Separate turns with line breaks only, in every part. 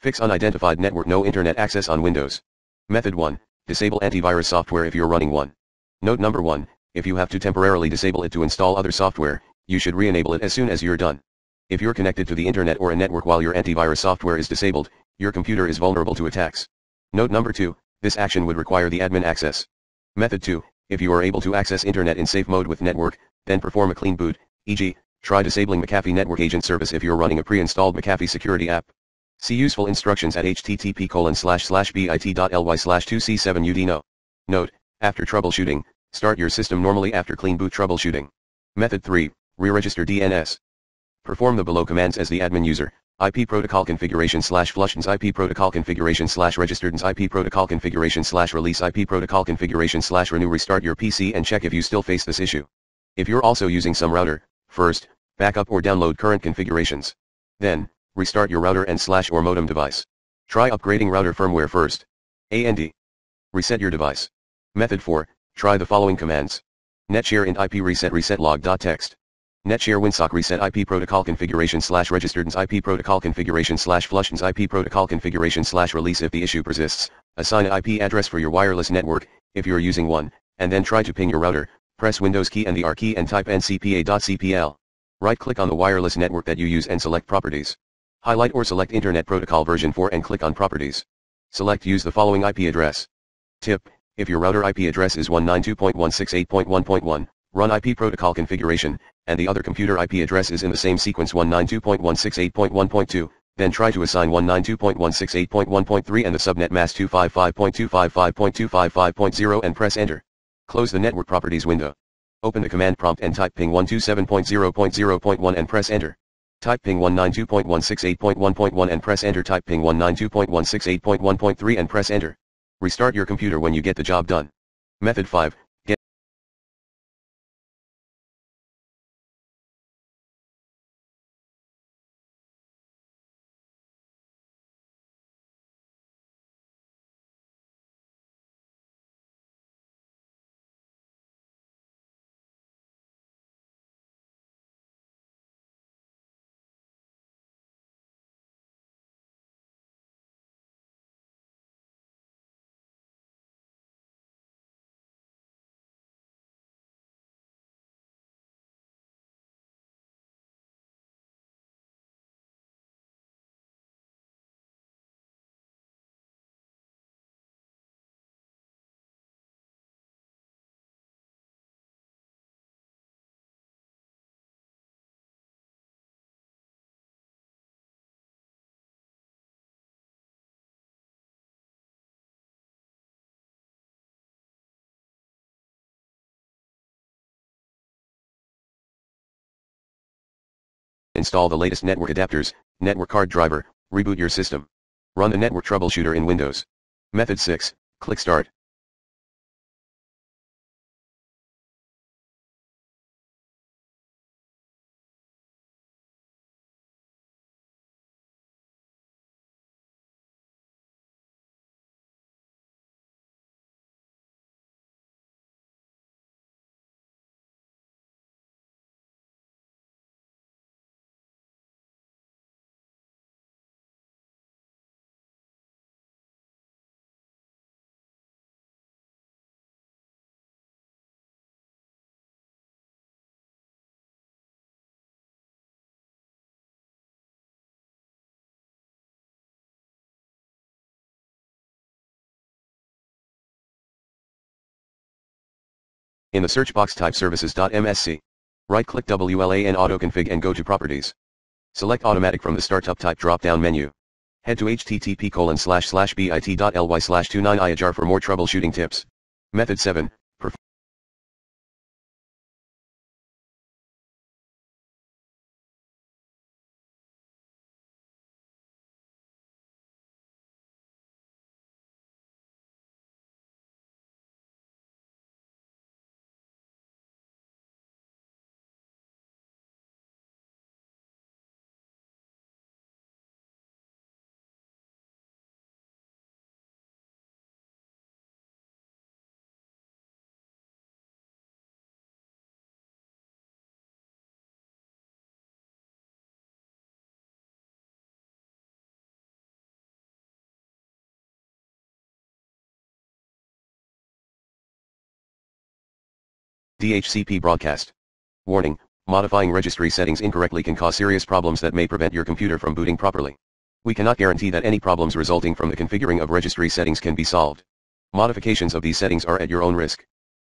Fix unidentified network no internet access on Windows. Method 1. Disable antivirus software if you're running one. Note number 1. If you have to temporarily disable it to install other software, you should re-enable it as soon as you're done. If you're connected to the internet or a network while your antivirus software is disabled, your computer is vulnerable to attacks. Note number 2. This action would require the admin access. Method 2. If you are able to access internet in safe mode with network, then perform a clean boot, e.g., try disabling McAfee Network Agent Service if you're running a pre-installed McAfee security app. See useful instructions at http colon slash slash bit.ly slash 2c7udno. Note, after troubleshooting, start your system normally after clean boot troubleshooting. Method 3, re-register DNS. Perform the below commands as the admin user, IP protocol configuration slash flushdns IP protocol configuration slash registerdns IP protocol configuration slash release IP protocol configuration slash renew restart your PC and check if you still face this issue. If you're also using some router, first, backup or download current configurations. Then, restart your router and slash or modem device. Try upgrading router firmware first. AND. Reset your device. Method 4, try the following commands. netsh int IP reset reset log.txt. netsh winsock reset IP protocol configuration slash registerdns IP protocol configuration slash flushdns IP protocol configuration slash release if the issue persists, assign an IP address for your wireless network, if you're using one, and then try to ping your router, press Windows key and the R key and type ncpa.cpl. Right-click on the wireless network that you use and select Properties. Highlight or select Internet Protocol version 4 and click on Properties. Select Use the following IP address. Tip, if your router IP address is 192.168.1.1, run IP protocol configuration, and the other computer IP address is in the same sequence 192.168.1.2, then try to assign 192.168.1.3 and the subnet mask 255.255.255.0 and press enter. Close the network properties window. Open the command prompt and type ping 127.0.0.1 and press enter. Type ping 192.168.1.1 and press enter. Type ping 192.168.1.3 and press enter. Restart your computer when you get the job done. Method 5. Install the latest network adapters, network card driver, reboot your system. Run the network troubleshooter in Windows. Method 6, click Start. In the search box type services.msc. Right-click WLAN AutoConfig and go to Properties. Select Automatic from the Startup Type drop-down menu. Head to http bit.ly slash 29iajar for more troubleshooting tips. Method 7, DHCP broadcast. Warning, modifying registry settings incorrectly can cause serious problems that may prevent your computer from booting properly. We cannot guarantee that any problems resulting from the configuring of registry settings can be solved. Modifications of these settings are at your own risk.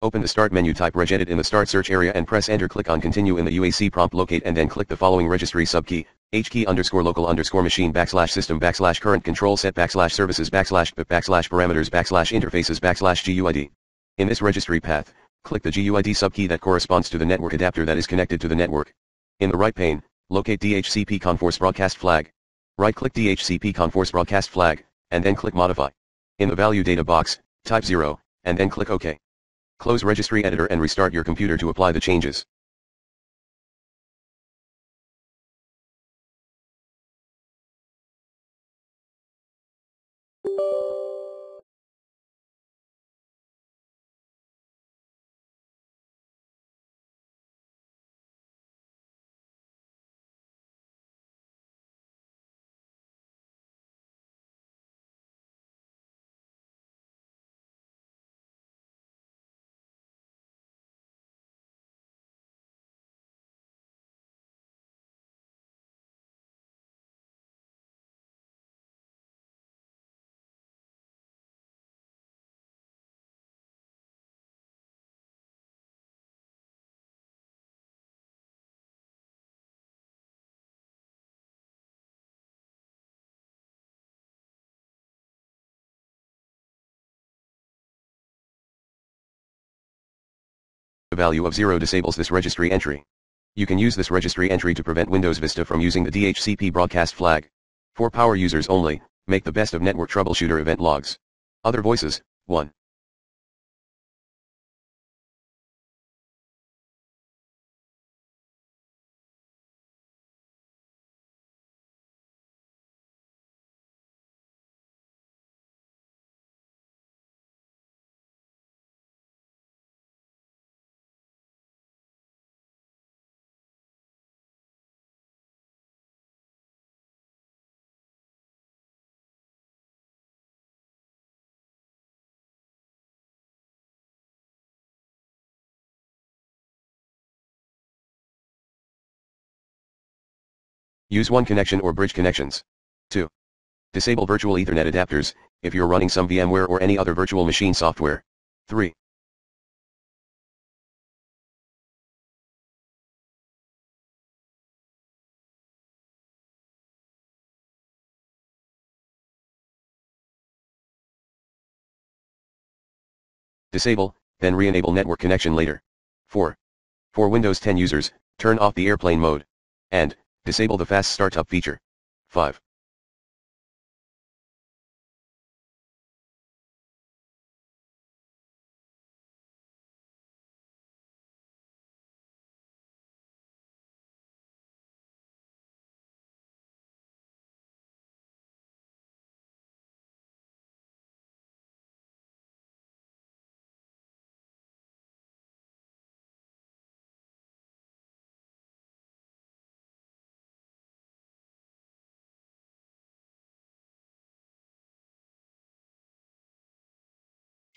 Open the Start menu type regedit in the Start search area and press enter click on continue in the UAC prompt locate and then click the following registry subkey, H key underscore local underscore machine backslash system backslash current control set backslash services backslash backslash parameters backslash interfaces backslash GUID. In this registry path, click the GUID subkey that corresponds to the network adapter that is connected to the network. In the right pane, locate DHCP ConnForce broadcast flag. Right-click DHCP ConnForce broadcast flag, and then click Modify. In the value data box, type 0, and then click OK. Close registry editor and restart your computer to apply the changes. The value of 0 disables this registry entry. You can use this registry entry to prevent Windows Vista from using the DHCP broadcast flag. For power users only, make the best of network troubleshooter event logs. Other voices, 1. Use one connection or bridge connections. 2. Disable virtual Ethernet adapters, if you're running some VMware or any other virtual machine software. 3. Disable, then re-enable network connection later. 4. For Windows 10 users, turn off the airplane mode. And, Disable the fast startup feature. 5.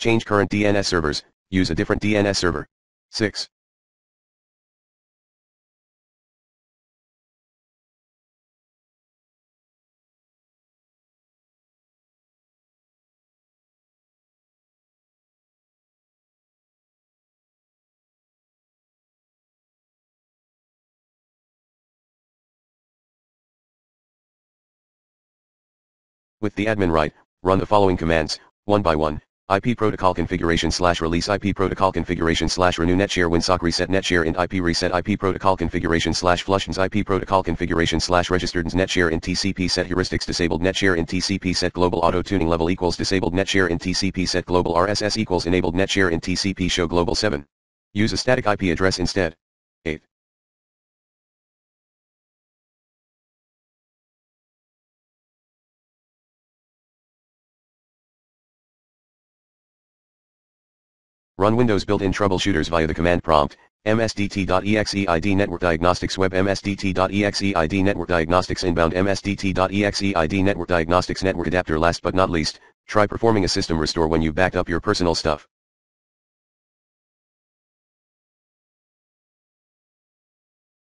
Change current DNS servers, use a different DNS server. 6. With the admin right, run the following commands, one by one, IP protocol configuration slash release IP protocol configuration slash renew netsh winsock reset netsh int IP reset IP protocol configuration slash flushdns IP protocol configuration slash registered netsh in TCP set heuristics disabled netsh in TCP set global auto tuning level equals disabled netsh in TCP set global RSS equals enabled netsh in TCP show global 7. Use a static IP address instead. 8. Run Windows built-in troubleshooters via the command prompt, msdt.exeid network diagnostics web msdt.exeid network diagnostics inbound msdt.exeid network diagnostics network adapter last but not least, try performing a system restore when you backed up your personal stuff.